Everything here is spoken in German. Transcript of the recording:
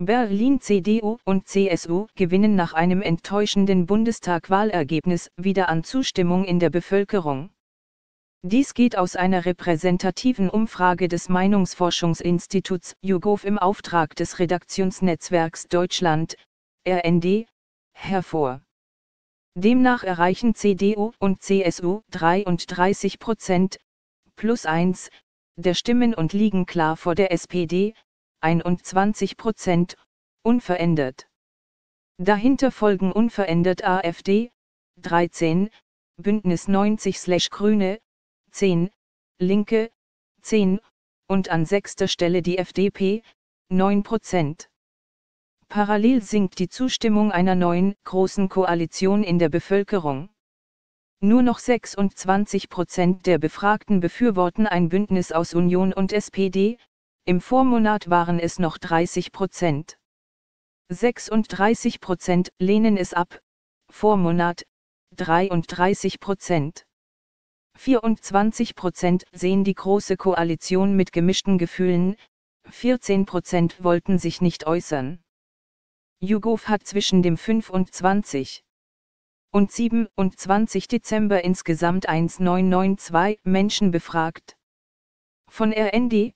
Berlin CDU und CSU gewinnen nach einem enttäuschenden Bundestagwahlergebnis wieder an Zustimmung in der Bevölkerung. Dies geht aus einer repräsentativen Umfrage des Meinungsforschungsinstituts YouGov im Auftrag des Redaktionsnetzwerks Deutschland, RND, hervor. Demnach erreichen CDU und CSU 33 Prozent, plus 1, der Stimmen und liegen klar vor der SPD, 21 Prozent, unverändert. Dahinter folgen unverändert AfD, 13, Bündnis 90/Grüne, 10, Linke, 10, und an sechster Stelle die FDP, 9 Prozent. Parallel sinkt die Zustimmung einer neuen, großen Koalition in der Bevölkerung. Nur noch 26 Prozent der Befragten befürworten ein Bündnis aus Union und SPD, im Vormonat waren es noch 30 Prozent. 36 Prozent lehnen es ab, Vormonat 33 Prozent. 24 Prozent sehen die Große Koalition mit gemischten Gefühlen, 14 Prozent wollten sich nicht äußern. YouGov hat zwischen dem 25 und 27 Dezember insgesamt 1992 Menschen befragt. Von RND,